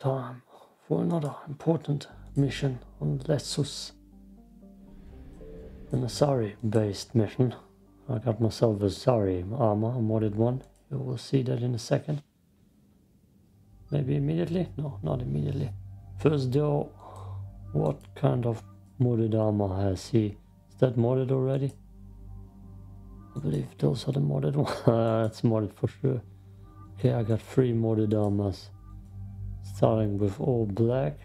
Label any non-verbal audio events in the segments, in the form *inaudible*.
time for another important mission on Lesuss. An Asari based mission. I got myself a Asari armor, a modded one. You will see that in a second. Maybe immediately? No, not immediately. First though, what kind of modded armor has he? Is that modded already? I believe those are the modded *laughs* ones. That's modded for sure. Okay, I got three modded armors. Starting with all black.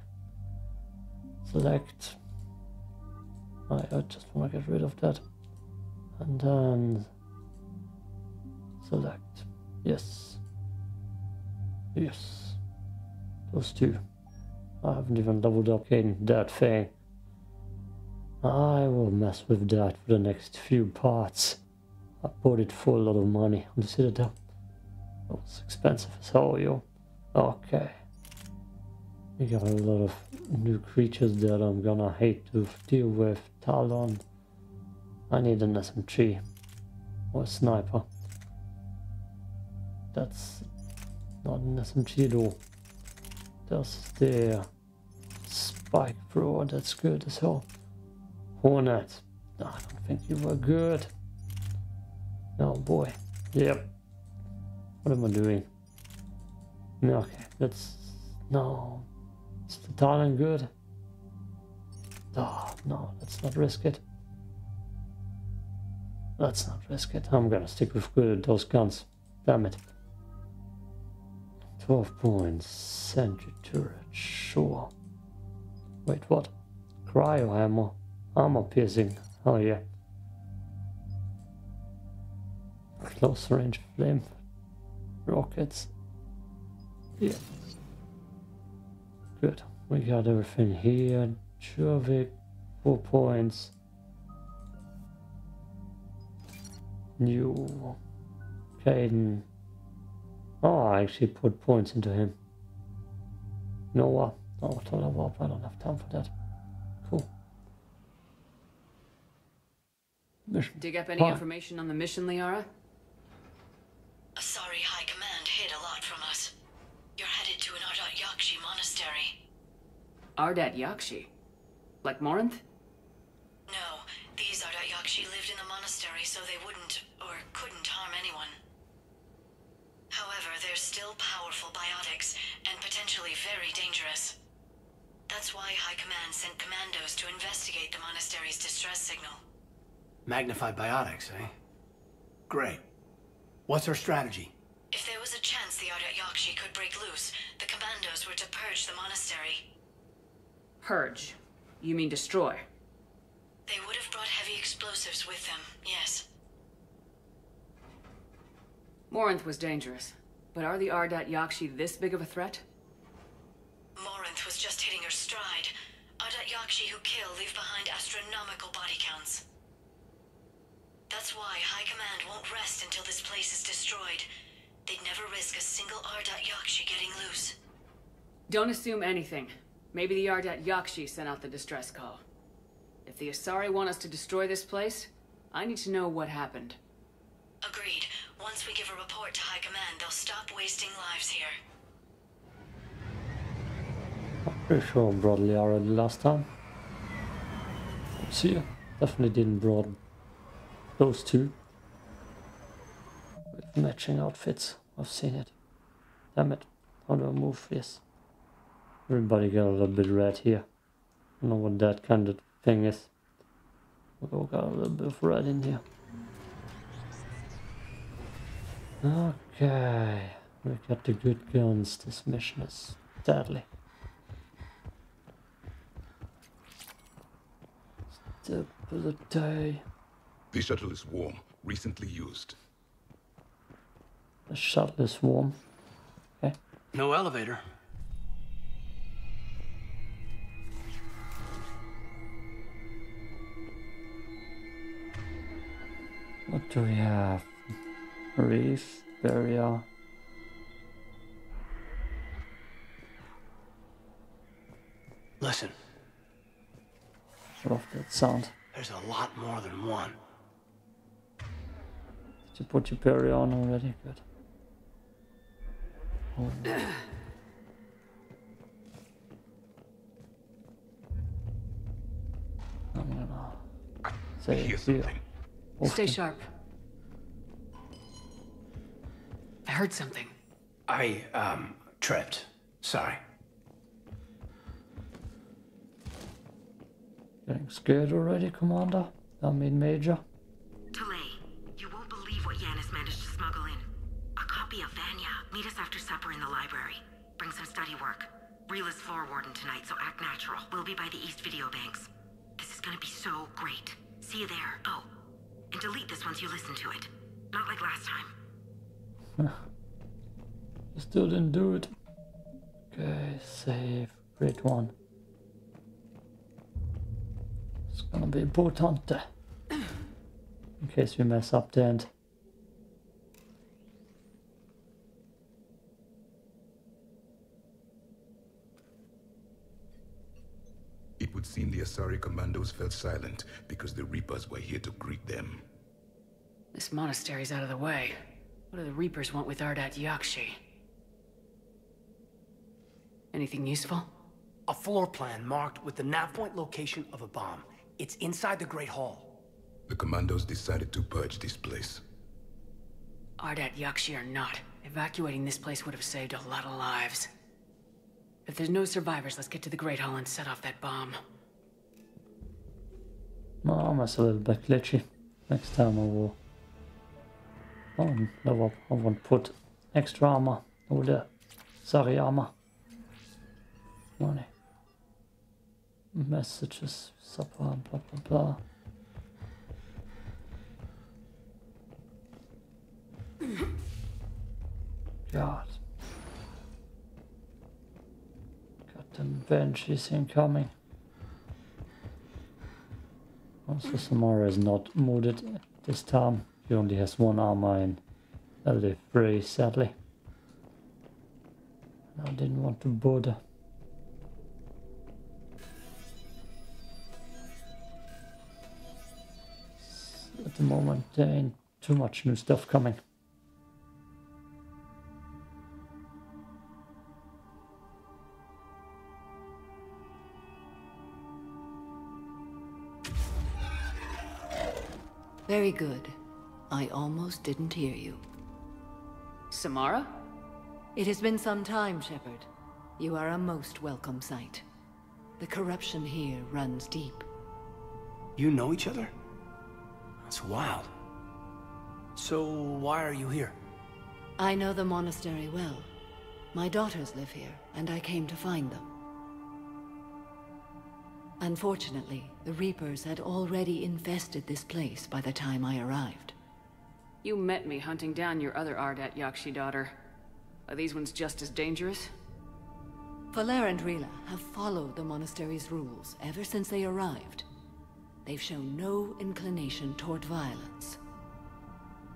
Select. I, just want to get rid of that. And then select. Yes. Yes. Those two. I haven't even doubled up in that thing. I will mess with that for the next few parts. I bought it for a lot of money on the Citadel. It was expensive as hell, yo. Okay. We got a lot of new creatures that I'm gonna hate to deal with. Talon. I need an SMG. Or a sniper. That's not an SMG though. That's the spike thrower, that's good as hell. Hornet. I don't think you were good. Oh boy. Yep. What am I doing? Okay, that's no. The Talon good? Oh no, let's not risk it. Let's not risk it. I'm gonna stick with good those guns. Damn it. 12 points. Sentry turret. Sure. Wait, what? Cryo ammo. Armor piercing. Oh yeah. Close range flame. Rockets. Yeah. Good. We got everything here. Javik. Four points. New. Kaidan. Oh, I actually put points into him. Noah. Oh, total I don't have time for that. Cool. Mission. Dig up any Hi. information on the mission, Liara? Asari Ardat Yakshi? Like Morinth? No, these Ardat Yakshi lived in the monastery so they wouldn't, or couldn't harm anyone. However, they're still powerful biotics, and potentially very dangerous. That's why High Command sent commandos to investigate the monastery's distress signal. Magnified biotics, eh? Great. What's our strategy? If there was a chance the Ardat Yakshi could break loose, the commandos were to purge the monastery. Purge? You mean destroy? They would have brought heavy explosives with them, yes. Morinth was dangerous, but are the Ardat Yakshi this big of a threat? Morinth was just hitting her stride. Ardat Yakshi who kill leave behind astronomical body counts. That's why High Command won't rest until this place is destroyed. They'd never risk a single Ardat Yakshi getting loose. Don't assume anything. Maybe the Ardat Yakshi sent out the distress call. If the Asari want us to destroy this place, I need to know what happened. Agreed. Once we give a report to High Command, they'll stop wasting lives here. I'm pretty sure I brought Liara the last time. See, definitely didn't brought those two. With matching outfits. I've seen it. Damn it. How do I move? Yes. Everybody got a little bit red here. I don't know what that kind of thing is. We all got a little bit of red in here. Okay. We got the good guns. This mission is deadly. Stability. The shuttle is warm, recently used. The shuttle is warm. Okay. No elevator. What do we have? Reave, barrier. Listen. Love that sound. There's a lot more than one. Did you put your barrier on already? Good. Oh. I'm gonna say, see something. Stay sharp. I heard something. I, um, tripped. Sorry. Getting scared already, Commander? I mean, Major? Talay, you won't believe what Yanis managed to smuggle in. A copy of Vanya. Meet us after supper in the library. Bring some study work. Real is floor warden tonight, so act natural. We'll be by the East Video Banks. This is gonna be so great. See you there. Oh, and delete this once you listen to it. Not like last time. *laughs* I still didn't do it. Okay, save. Great one. It's gonna be important. In case we mess up the end. It the Asari commandos fell silent because the Reapers were here to greet them. This monastery's out of the way. What do the Reapers want with Ardat Yakshi? Anything useful? A floor plan marked with the nav point location of a bomb. It's inside the Great Hall. The commandos decided to purge this place. Ardat Yakshi or not, evacuating this place would have saved a lot of lives. If there's no survivors, let's get to the Great Hall and set off that bomb. My armor's a little bit glitchy. Next time I will. Oh, no, I won't put extra armor over the Sari armor. Money. Messages, supper, blah blah blah. God. Captain Banshees incoming. Also, Samara is not modded this time. He only has one armor in LE3, sadly. I didn't want to bother. At the moment, there ain't too much new stuff coming. Very good. I almost didn't hear you. Samara? It has been some time, Shepard. You are a most welcome sight. The corruption here runs deep. You know each other? That's wild. So, why are you here? I know the monastery well. My daughters live here, and I came to find them. Unfortunately, the Reapers had already infested this place by the time I arrived. You met me hunting down your other Ardat Yakshi daughter. Are these ones just as dangerous? Falere and Rila have followed the monastery's rules ever since they arrived. They've shown no inclination toward violence.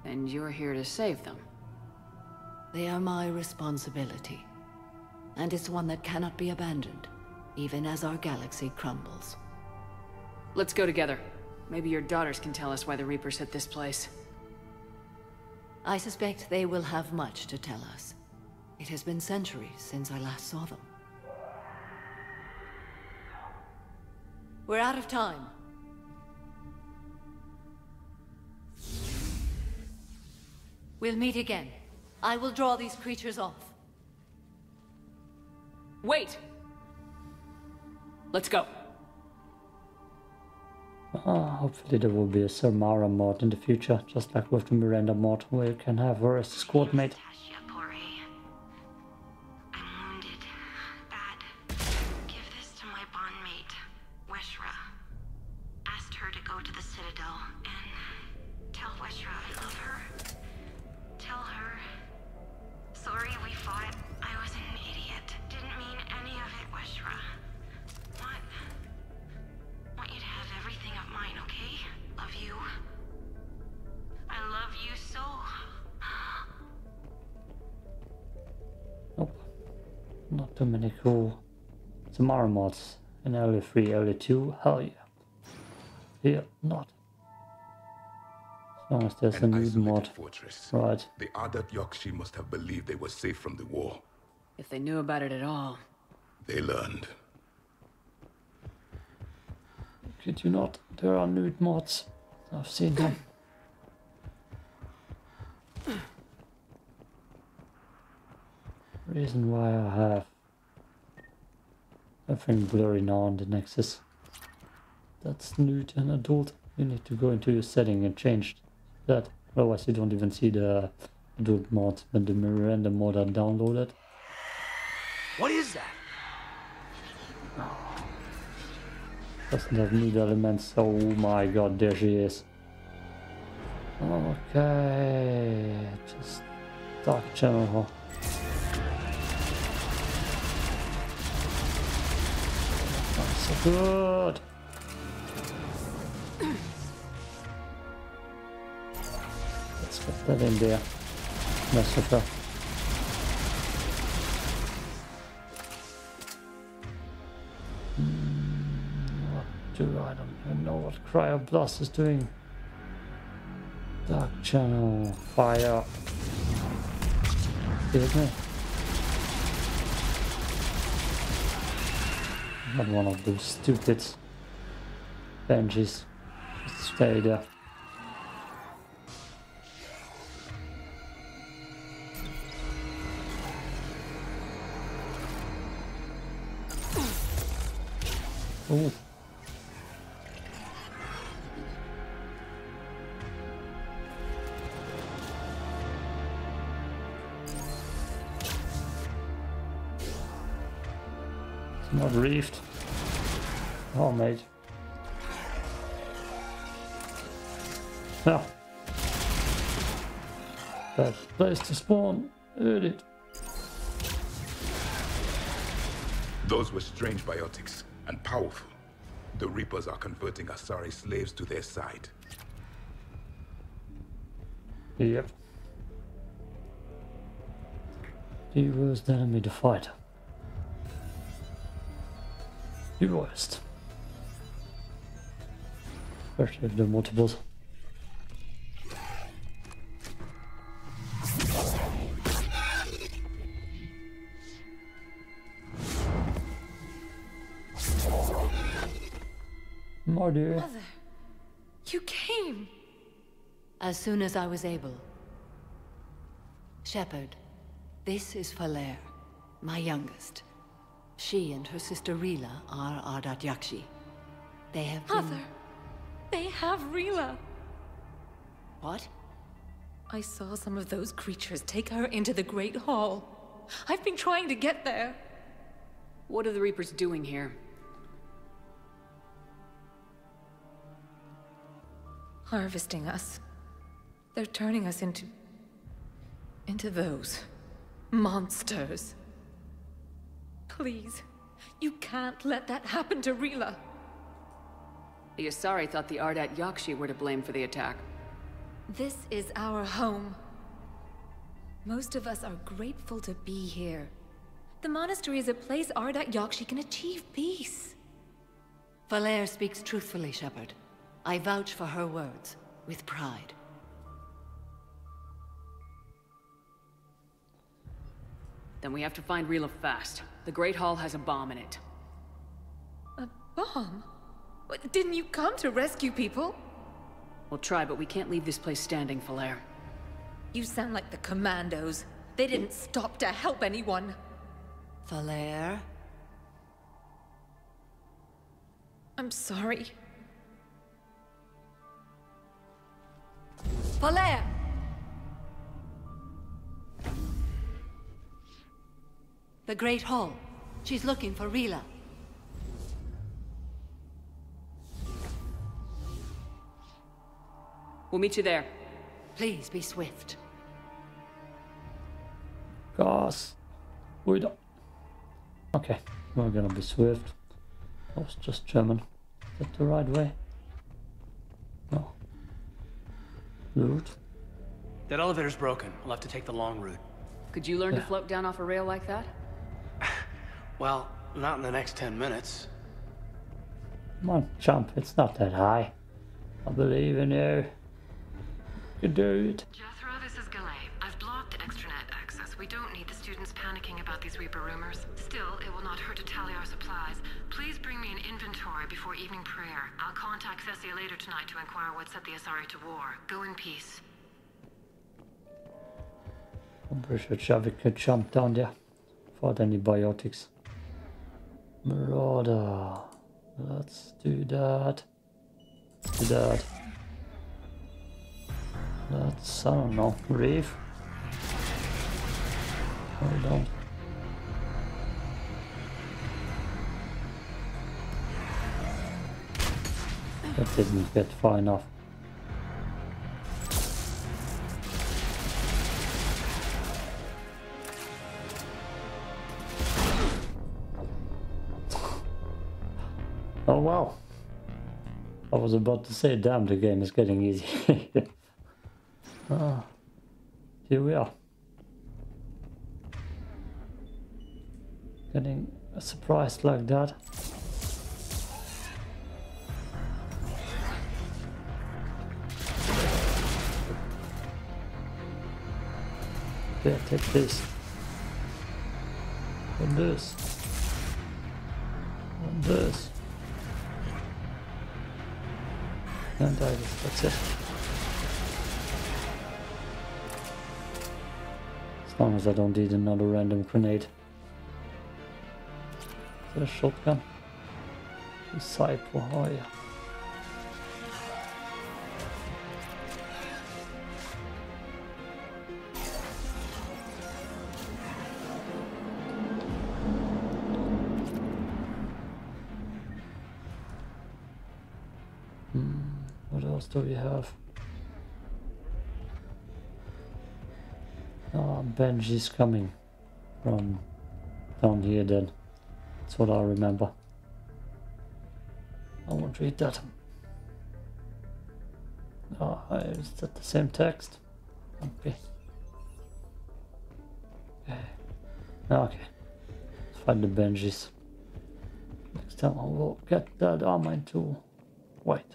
And you're here to save them. They are my responsibility. And it's one that cannot be abandoned, even as our galaxy crumbles. Let's go together. Maybe your daughters can tell us why the Reapers hit this place. I suspect they will have much to tell us. It has been centuries since I last saw them. We're out of time. We'll meet again. I will draw these creatures off. Wait! Let's go. Ah, hopefully there will be a Samara mod in the future, just like with the Miranda mod, where you can have her as a squad mate. In early 3, early 2. Hell yeah. Here, not. As long as there's a An new isolated mod. fortress. Right. The Ardat Yakshi must have believed they were safe from the war. If they knew about it at all. They learned. Kid you not, there are nude mods. I've seen them. Reason why I have everything blurry now on the Nexus. That's new to an adult. You need to go into your setting and change that. Otherwise you don't even see the adult mod when the Miranda mod are downloaded. What is that? Doesn't have need elements. Oh my god, there she is. Okay, just dark channel. Good. Let's get that in there. Mess with her. I don't even know what Cryoblast is doing. Dark channel, fire. Excuse me. Not one of those stupid benches. Just stay there. Ooh. Not reefed. Oh, mate. Yeah. Bad place to spawn. Heard it. Those were strange biotics and powerful. The Reapers are converting Asari slaves to their side. Yep. He was the enemy to fight. The worst. Especially if they're multiples. My dear. Mother, you came. As soon as I was able. Shepard, this is Falere, my youngest. She and her sister Rila are Ardat Yakshi. They have been... Mother, they have Rila. What? I saw some of those creatures take her into the Great Hall. I've been trying to get there. What are the Reapers doing here? Harvesting us. They're turning us into... into those. monsters. Please, you can't let that happen to Rila. The Asari thought the Ardat Yakshi were to blame for the attack. This is our home. Most of us are grateful to be here. The monastery is a place Ardat Yakshi can achieve peace. Falere speaks truthfully, Shepard. I vouch for her words, with pride. Then we have to find Rila fast. The Great Hall has a bomb in it. A bomb? What, didn't you come to rescue people? We'll try, but we can't leave this place standing, Falere. You sound like the commandos. They didn't stop to help anyone. Falere? I'm sorry. Falere! The Great Hall. She's looking for Rila. We'll meet you there. Please be swift. Gas. We don't. Okay, we're gonna be swift. That was just German. Is that the right way? No. Route? That elevator's broken. We'll have to take the long route. Could you learn to float down off a rail like that? *laughs* Well, not in the next 10 minutes. Come on, jump. It's not that high. I believe in you. You can do it. Jethro, this is Galay. I've blocked extranet access We don't need the students panicking about these Reaper rumors. Still, it will not hurt to tally our supplies. Please bring me an inventory before evening prayer. I'll contact Thessia later tonight to inquire what set the Asari to war. Go in peace. I'm pretty sure Javik could jump down there without any biotics. Marauder. Let's do that. Let's do that. Let's, I don't know, Reave? Hold on. That didn't get far enough. Oh wow. I was about to say, damn, the game is getting easy. *laughs* Ah. here we are. Getting a surprise like that. Yeah, take this. And this. And this. And I guess that's it. As long as I don't need another random grenade. Is that a shotgun? Disciple, oh yeah. Ah, is coming from down here then. That's what I remember. I won't read that. Oh, is that the same text? Okay. Okay. Okay. Let's find the Benjis. Next time I will get that armor into white.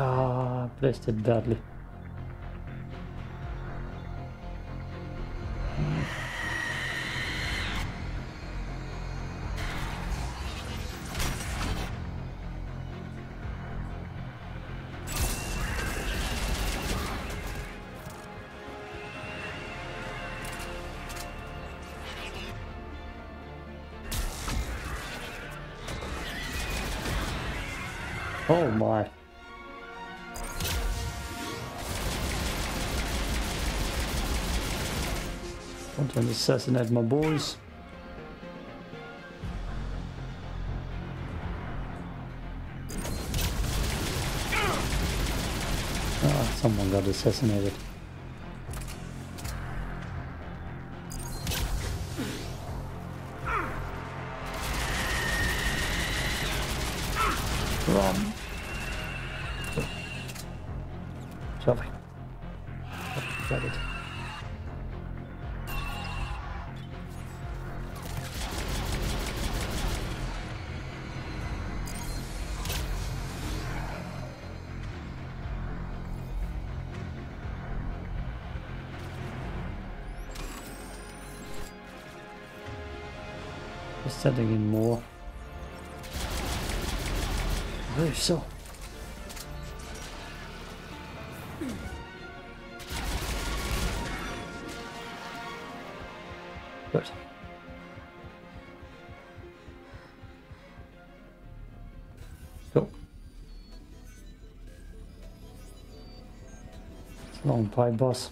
Ah, placed it assassinate my boys. Ah, someone got assassinated. Just setting in more. I believe so. Good. Go. It's a long pipe boss.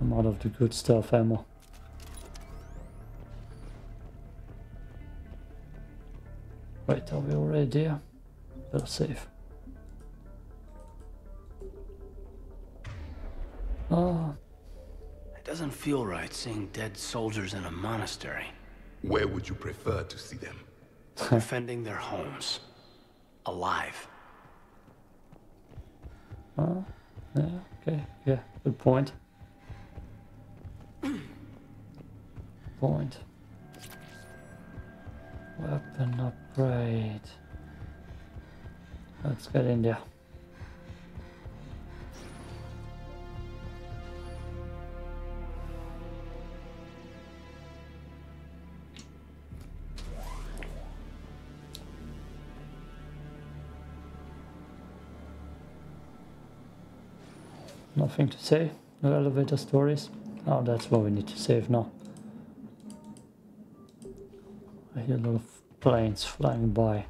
I'm out of the good stuff ammo. Right, are we already there? Better save. Ah, It doesn't feel right seeing dead soldiers in a monastery, Where would you prefer to see them? *laughs* defending their homes. Alive. ah, yeah, okay, yeah, good point. Point. Weapon upgrade. Let's get in there. Nothing to say. No elevator stories. Oh, that's what we need to save now. I hear a lot of planes flying by.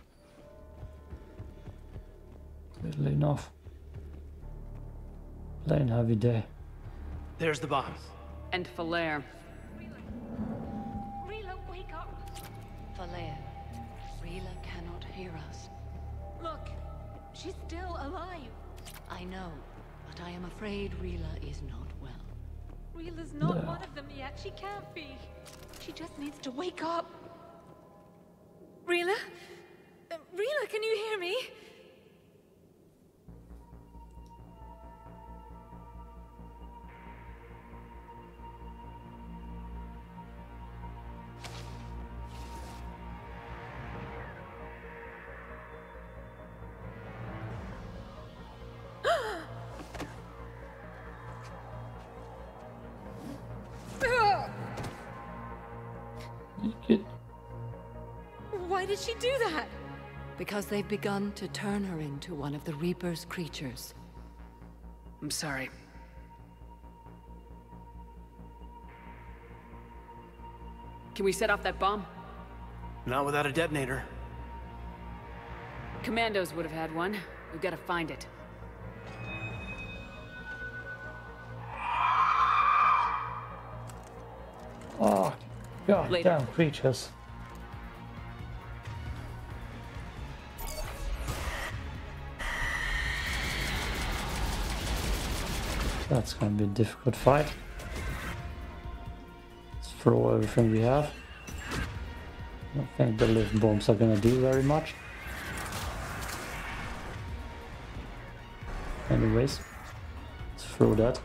Weirdly enough. Plane heavy day. There's the bomb. And Falere. Rila, wake up! Falere, Rila cannot hear us. Look, she's still alive. I know, but I am afraid Rila is not well. Rila's not No. one of them yet. She can't be. She just needs to wake up. Rila? Because they've begun to turn her into one of the Reaper's creatures. I'm sorry. Can we set off that bomb? Not without a detonator. Commandos would have had one. We've got to find it. Ah, oh, god Later. damn creatures. That's gonna be a difficult fight. Let's throw everything we have. I don't think the lift bombs are gonna do very much. Anyways, let's throw that.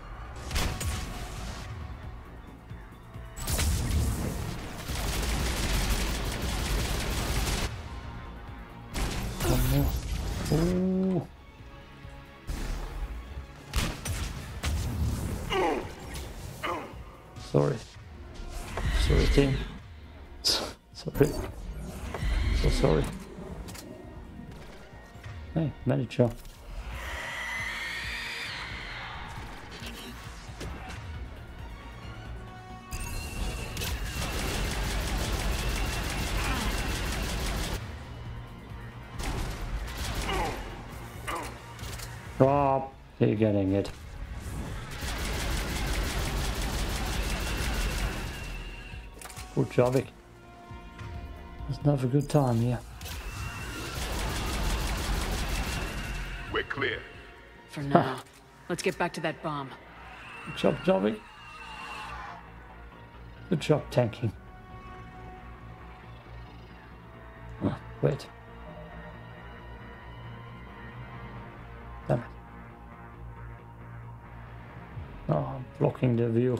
Drop. You're getting it. Good job, Vic. Let's have a good time here. We're clear. For now. Let's get back to that bomb. Good job, Jobby. Good job tanking. Ah, wait. Blocking the view.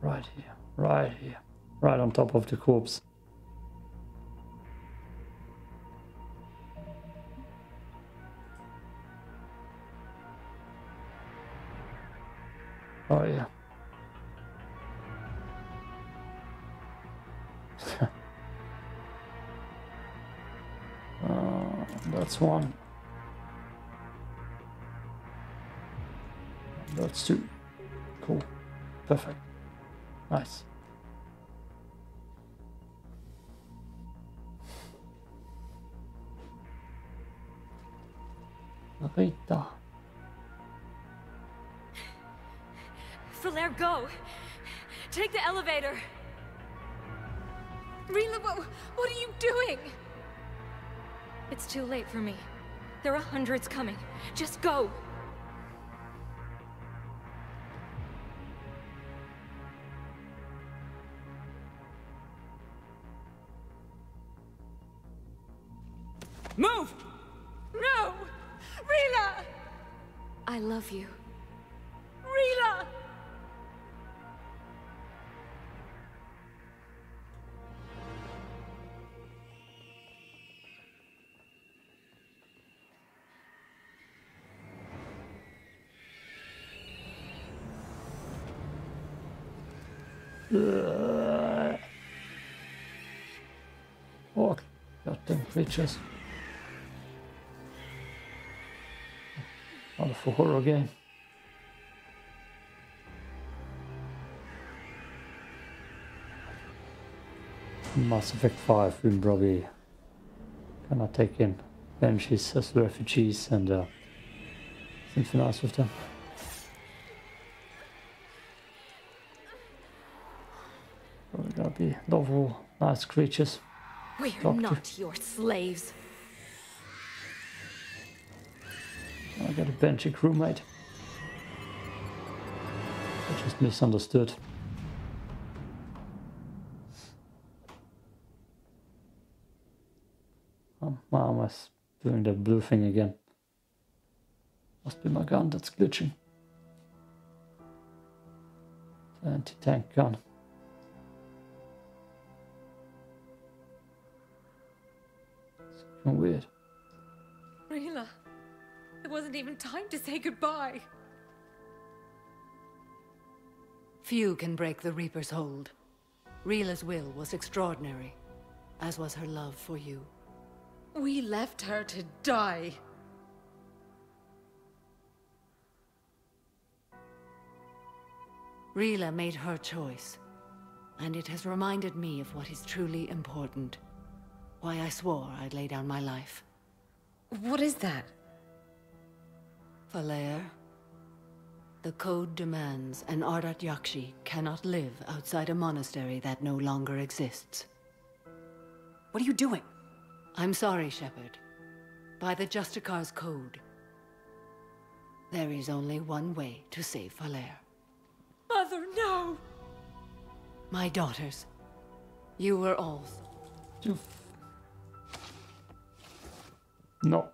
Right here, right here, right on top of the corpse. The elevator! Rila, what, what are you doing? It's too late for me. There are hundreds coming. Just go! Move! No! Rila! I love you. Creatures. Not a horror game. Mass Effect 5 will probably gonna take in Banshees as refugees and uh, something else with them. We're gonna be lovable, nice creatures. We're Doctor. not your slaves. I got a Banshee crewmate. I just misunderstood. Oh, my arm is doing the blue thing again. Must be my gun that's glitching. The anti-tank gun. It's fucking weird. Rila, it wasn't even time to say goodbye. Few can break the Reaper's hold. Rila's will was extraordinary, as was her love for you. We left her to die. Rila made her choice, and it has reminded me of what is truly important. Why I swore I'd lay down my life. What is that? Falere, the code demands an Ardat Yakshi cannot live outside a monastery that no longer exists. What are you doing? I'm sorry, Shepard. By the Justicar's code, there is only one way to save Falere. Mother, no! My daughters, you were all No.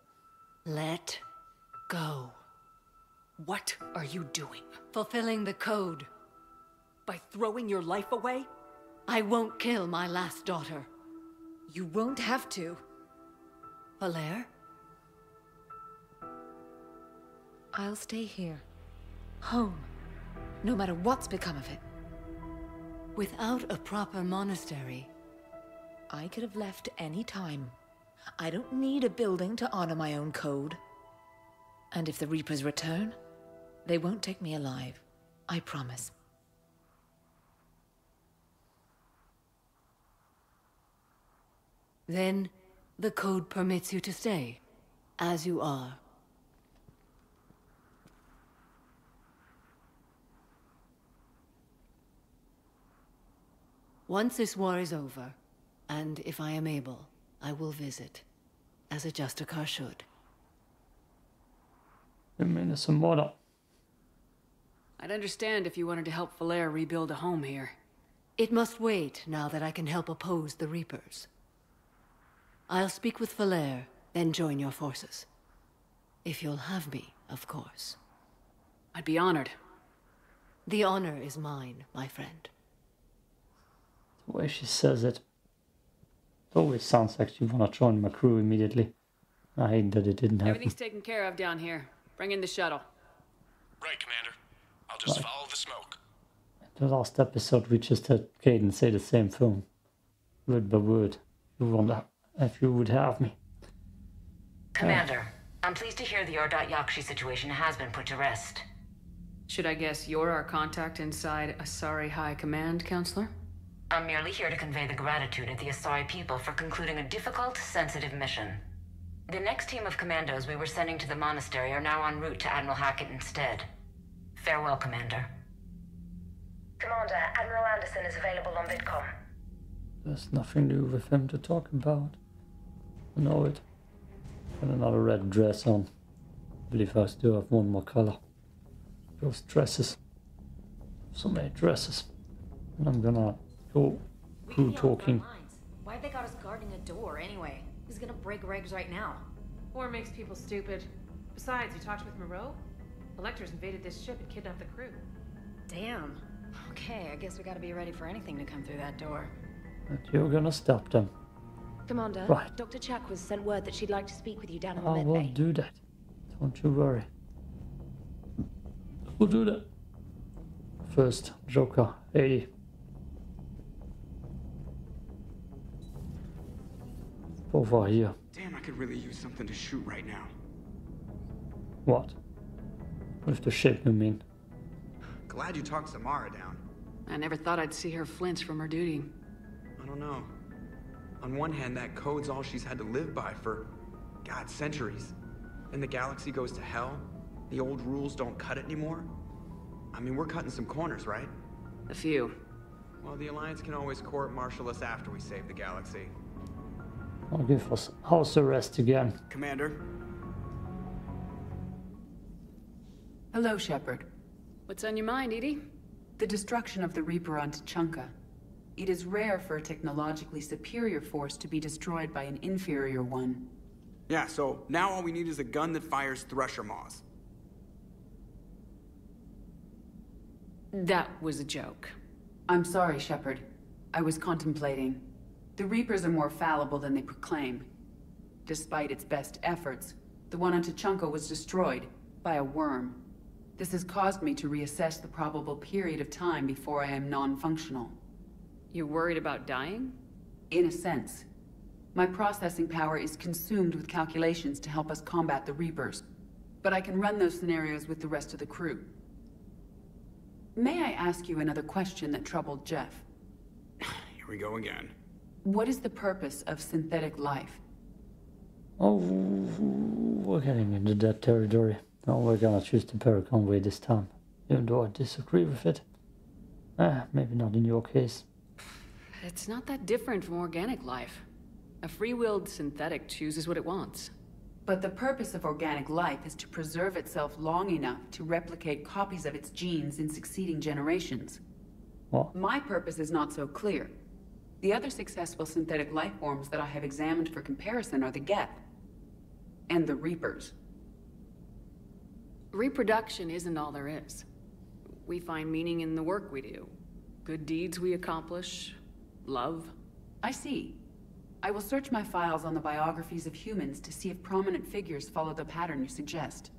let go. What are you doing? Fulfilling the code. By throwing your life away? I won't kill my last daughter. You won't have to. Falere? I'll stay here. Home. No matter what's become of it. Without a proper monastery, I could have left any time. I don't need a building to honor my own code. And if the Reapers return, they won't take me alive. I promise. then the code permits you to stay, as you are. Once this war is over, and if I am able, I will visit, as a Justicar should. I mean, it's a model. I'd understand if you wanted to help Falere rebuild a home here. It must wait now that I can help oppose the Reapers. I'll speak with Falere, then join your forces. If you'll have me, of course. I'd be honored. The honor is mine, my friend. The way she says it. It always sounds like you wanna join my crew immediately. I hate that it didn't happen. Everything's taken care of down here. Bring in the shuttle. Right, Commander. I'll just Right. follow the smoke. The last episode we just had Kaidan say the same thing. Word by word. You wonder if you would have me. Commander, I'm pleased to hear the Ardat Yakshi situation has been put to rest. Should I guess you're our contact inside Asari High Command, Councilor? I'm merely here to convey the gratitude of the Asari people for concluding a difficult, sensitive mission. The next team of commandos we were sending to the monastery are now en route to Admiral Hackett instead. Farewell, Commander. Commander, Admiral Anderson is available on VidCom. There's nothing new with him to talk about. I know it. Got another red dress on. I believe I still have one more color. Those dresses. So many dresses. And I'm gonna go crew talking. Why'd they got us guarding a door anyway? Who's gonna break regs right now? War makes people stupid. Besides, you talked with Moreau? Collectors invaded this ship and kidnapped the crew. Damn. Okay, I guess we gotta be ready for anything to come through that door. But you're gonna stop them. Commander, Right. Dr. Chakwas sent word that she'd like to speak with you down in the I med will bay. do that. Don't you worry. We'll do that. First, Joker 80. Over here. Damn, I could really use something to shoot right now. What? With the ship, you mean? Glad you talked Samara down. I never thought I'd see her flinch from her duty. I don't know. On one hand, that code's all she's had to live by for, God, centuries. And the galaxy goes to hell. The old rules don't cut it anymore. I mean, we're cutting some corners, right? A few. Well, the Alliance can always court-martial us after we save the galaxy. I'll give us house arrest again. Commander? Hello, Shepard. What's on your mind, EDI? The destruction of the Reaper on Tuchanka. It is rare for a technologically superior force to be destroyed by an inferior one. Yeah, so now all we need is a gun that fires Thresher Maws. That was a joke. I'm sorry, Shepard. I was contemplating. The Reapers are more fallible than they proclaim. Despite its best efforts, the one on Tuchanka was destroyed by a worm. This has caused me to reassess the probable period of time before I am non-functional. You're worried about dying? In a sense. My processing power is consumed with calculations to help us combat the Reapers. But I can run those scenarios with the rest of the crew. May I ask you another question that troubled Jeff? *sighs* Here we go again. What is the purpose of synthetic life? Oh, we're getting into that territory. No, we're gonna choose the Paragon way this time. Even though I disagree with it. Ah, maybe not in your case. It's not that different from organic life. A free-willed synthetic chooses what it wants. But the purpose of organic life is to preserve itself long enough to replicate copies of its genes in succeeding generations. What? My purpose is not so clear. The other successful synthetic life forms that I have examined for comparison are the Geth. And the Reapers. Reproduction isn't all there is. We find meaning in the work we do. Good deeds we accomplish. Love. I see. I will search my files on the biographies of humans to see if prominent figures follow the pattern you suggest.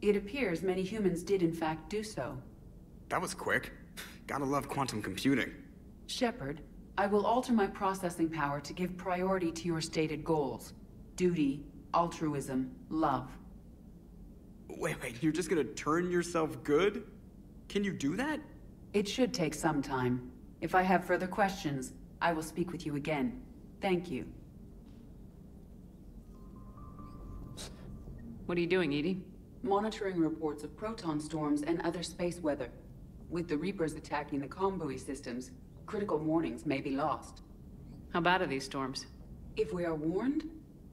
It appears many humans did in fact do so. That was quick. Gotta love quantum computing. Shepard, I will alter my processing power to give priority to your stated goals. Duty, altruism, love. Wait, wait, you're just gonna turn yourself good? Can you do that? It should take some time. If I have further questions, I will speak with you again. Thank you. What are you doing, EDI? Monitoring reports of proton storms and other space weather. With the Reapers attacking the comm buoy systems, critical warnings may be lost. How bad are these storms? If we are warned,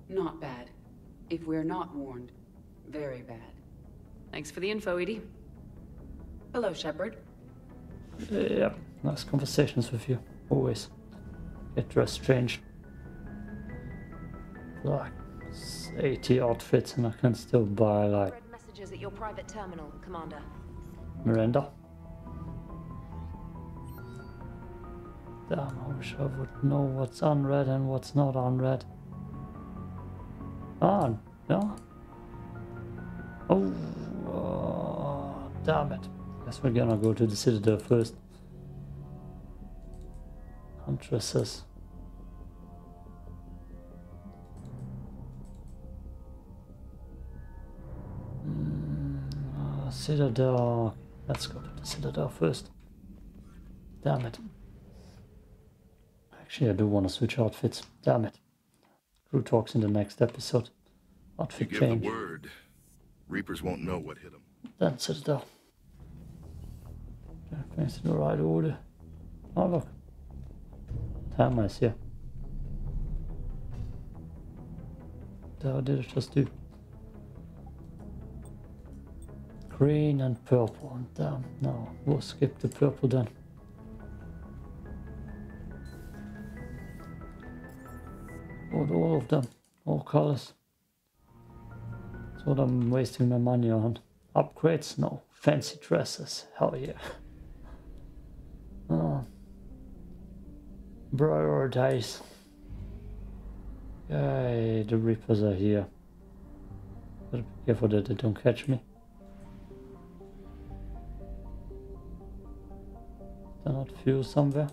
not bad. If we're not warned, very bad. Thanks for the info, EDI. Hello, Shepard. Uh, yeah, nice conversations with you. Always. Get dressed strange. Like 80 outfits and I can still buy like Read messages at your private terminal, Commander. Miranda. Damn, I wish I would know what's unread and what's not unread. Ah, no. Oh, uh, damn it. Guess we're gonna go to the Citadel first. Huntresses. Mm, uh, Citadel. Let's go to the Citadel first. Damn it. Actually, I do want to switch outfits. Damn it. Crew talks in the next episode. You Outfit give change. the word, Reapers won't know what hit them. Then Citadel. Yeah, Things in the right order. Oh, look. Time is here. What did I just do? Green and purple. And damn, no, we'll skip the purple then. All, of them, all colors. That's what I'm wasting my money on. Upgrades? No. Fancy dresses? Hell yeah. Oh. Prioritize. Yay, the Reapers are here. Gotta be careful that they don't catch me. They're not fuel somewhere.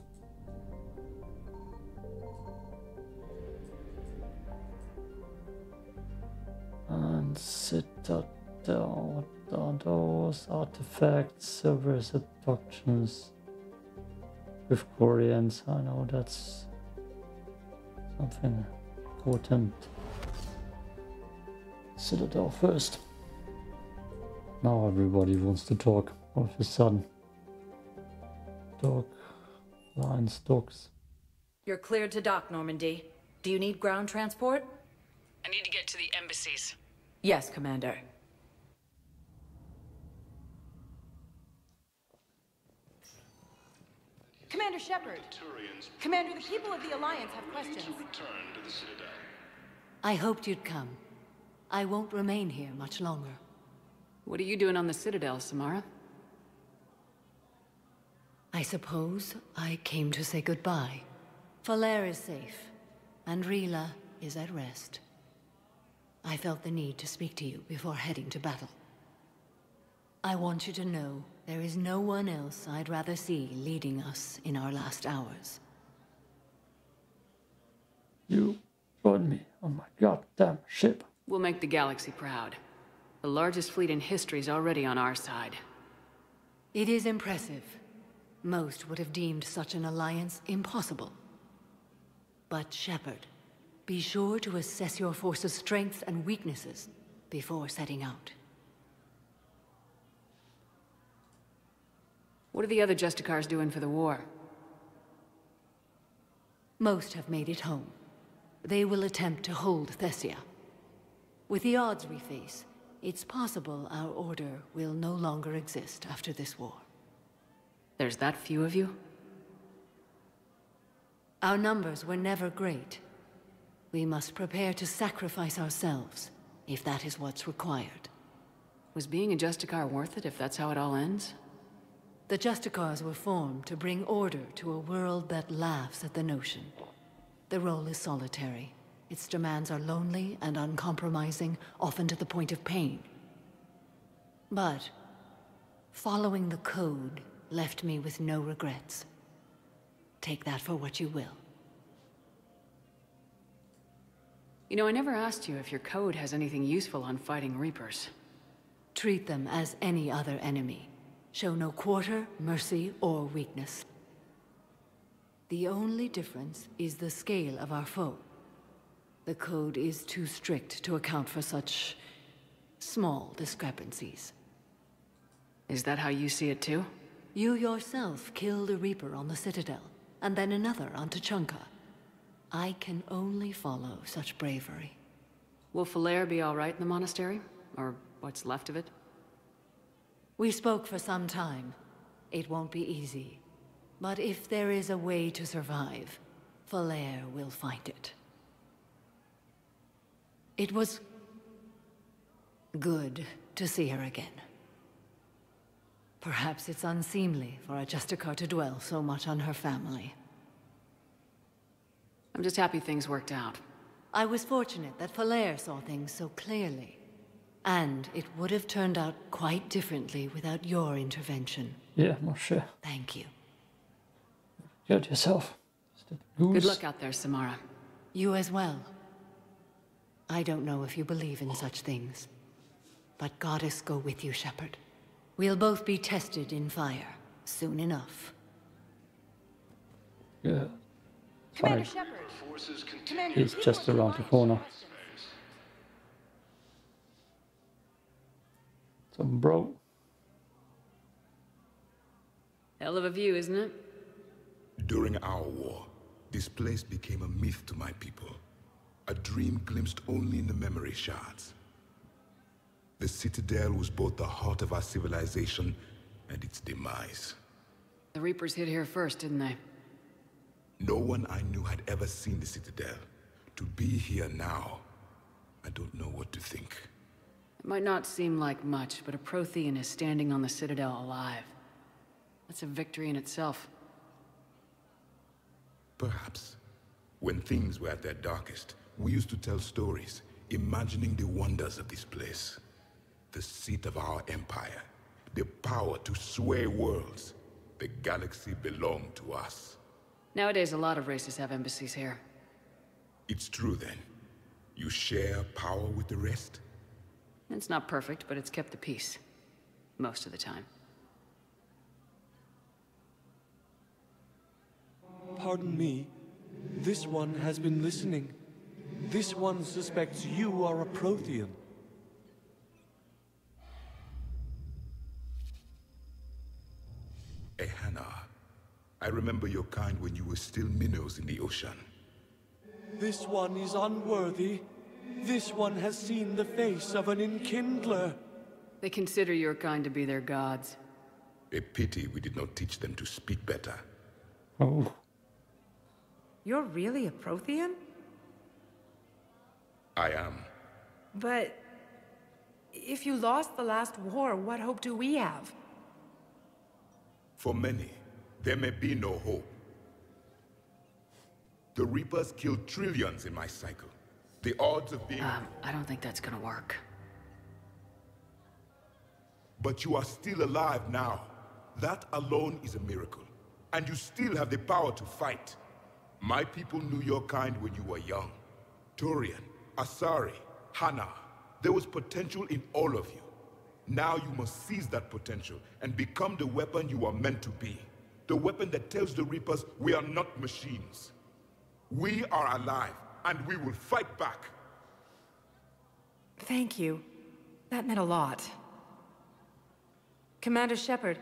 Citadel. What are those artifacts? Silver seductions with Koreans. I know that's something important. Citadel first. Now everybody wants to talk all of a sudden. Dock. Lines, docks. You're cleared to dock, Normandy. Do you need ground transport? I need to get to the embassies. Yes, Commander. Commander Shepard. Commander, the people of the Alliance have questions. I hoped you'd come. I won't remain here much longer. What are you doing on the Citadel, Samara? I suppose I came to say goodbye. Falere is safe, and Rila is at rest. I felt the need to speak to you before heading to battle. I want you to know there is no one else I'd rather see leading us in our last hours. You join me on my goddamn ship. We'll make the galaxy proud. The largest fleet in history is already on our side. It is impressive. Most would have deemed such an alliance impossible. But Shepard, be sure to assess your force's strengths and weaknesses before setting out. What are the other Justicars doing for the war? Most have made it home. They will attempt to hold Thessia. With the odds we face, it's possible our order will no longer exist after this war. There's that few of you? Our numbers were never great. We must prepare to sacrifice ourselves, if that is what's required. Was being a Justicar worth it if that's how it all ends? The Justicars were formed to bring order to a world that laughs at the notion. The role is solitary. Its demands are lonely and uncompromising, often to the point of pain. But following the code left me with no regrets. Take that for what you will. You know, I never asked you if your code has anything useful on fighting Reapers. Treat them as any other enemy. Show no quarter, mercy, or weakness. The only difference is the scale of our foe. The code is too strict to account for such... small discrepancies. Is that how you see it too? You yourself killed a Reaper on the Citadel, and then another on Tuchanka. I can only follow such bravery. Will Falere be all right in the monastery? Or what's left of it? We spoke for some time. It won't be easy. But if there is a way to survive, Falere will find it. It was... good to see her again. Perhaps it's unseemly for a Justicar to dwell so much on her family. I'm just happy things worked out. I was fortunate that Falere saw things so clearly. And it would have turned out quite differently without your intervention. Yeah, Moshe. Thank you. Get yourself. Good luck out there, Samara. You as well. I don't know if you believe in such things. But Goddess go with you, Shepard. We'll both be tested in fire, soon enough. Yeah. Commander Fine. He's just around the corner. So, bro. Hell of a view, isn't it? During our war, this place became a myth to my people. A dream glimpsed only in the memory shards. The Citadel was both the heart of our civilization and its demise. The Reapers hit here first, didn't they? No one I knew had ever seen the Citadel. To be here now, I don't know what to think. It might not seem like much, but a Prothean is standing on the Citadel alive. That's a victory in itself. Perhaps. When things were at their darkest, we used to tell stories, imagining the wonders of this place. The seat of our empire. The power to sway worlds. The galaxy belonged to us. Nowadays, a lot of races have embassies here. It's true then. You share power with the rest? It's not perfect, but it's kept the peace. Most of the time. Pardon me. This one has been listening. This one suspects you are a Prothean. I remember your kind when you were still minnows in the ocean. This one is unworthy. This one has seen the face of an enkindler. They consider your kind to be their gods. A pity we did not teach them to speak better. Oh. You're really a Prothean? I am. But... If you lost the last war, what hope do we have? For many, there may be no hope. The Reapers killed trillions in my cycle. The odds of being... Um, I don't think that's gonna work. But you are still alive now. That alone is a miracle. And you still have the power to fight. My people knew your kind when you were young. Turian, Asari, Hanar. There was potential in all of you. Now you must seize that potential and become the weapon you are meant to be. The weapon that tells the Reapers we are not machines. We are alive, and we will fight back. Thank you. That meant a lot. Commander Shepard,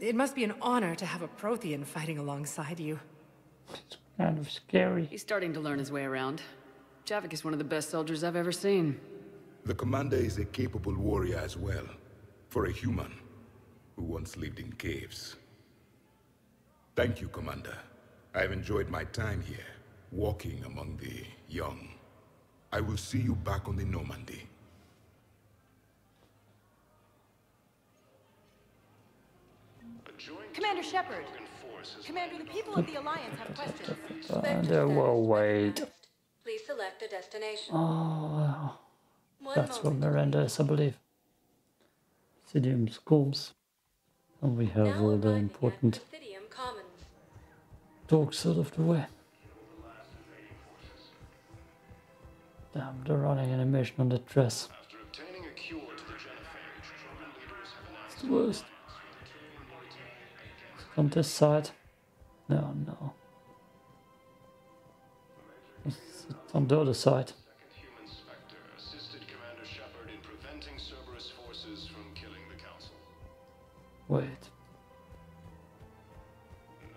it must be an honor to have a Prothean fighting alongside you. It's kind of scary. He's starting to learn his way around. Javik is one of the best soldiers I've ever seen. The commander is a capable warrior as well, for a human who once lived in caves. Thank you, Commander. I've enjoyed my time here, walking among the young. I will see you back on the Normandy. Commander Shepard. Commander, the people of the Alliance have questions. Uh, Commander, well, wait. Please select a destination. Oh, One that's what moment. Miranda is, I believe. Sidium schools. And we have all the important Presidium Commons. Talks out of the way. Damn, they're running animation on the dress. It's the worst. On this side. No, no. It's on the other side. assisted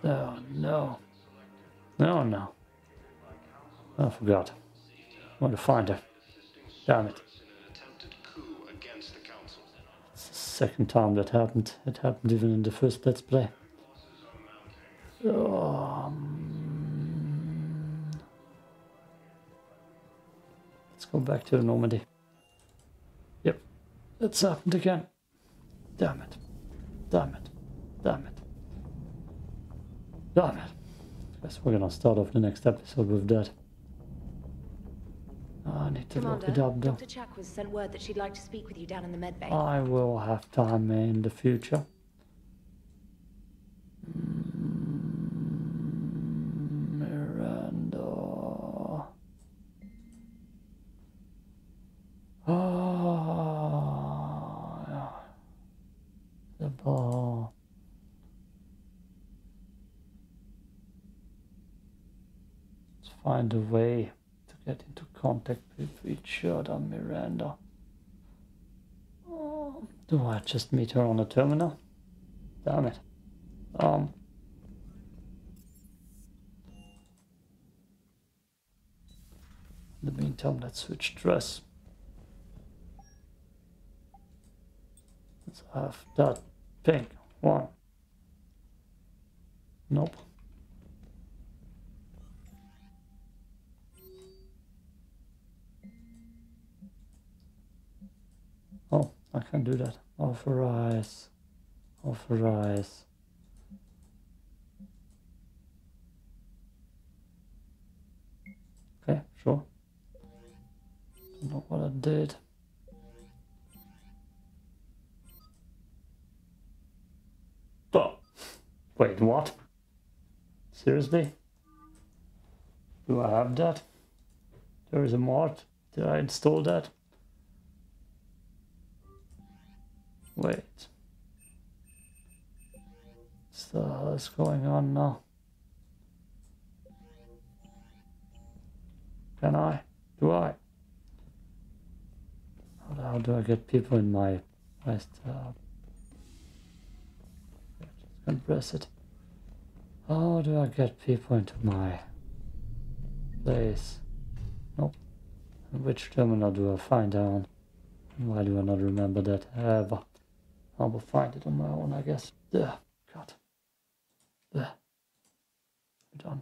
No, no. No, no. I forgot. I want to find her. Damn it. Coup against the Council. It's the second time that happened. It happened even in the first Let's Play. Um, let's go back to Normandy. Yep, it's happened again. Damn it. Damn it. Damn it. Damn it. Guess we're gonna start off the next episode with that. Ah, I need to look it up though. Dr. Chakwas sent word that she'd like to speak with you down in the medbay. I will have time in the future. Mm, Miranda. Ah, yeah. The bar. Let's find a way to get into contact with each other, Miranda. Oh, do I just meet her on the terminal? Damn it. Um. In the meantime, let's switch dress. Let's have that pink one. Nope. Oh, I can't do that. Authorize. Authorize. Okay, sure. Don't know what I did. Oh, wait, what? Seriously? Do I have that? There is a mod. Did I install that? Wait. What's the hell is going on now? Can I? Do I? How, the hell do I get people in my rest? Uh, just gonna press it. How do I get people into my place? Nope. Which terminal do I find down? Why do I not remember that ever? I will find it on my own, I guess. There. God. There. We're done.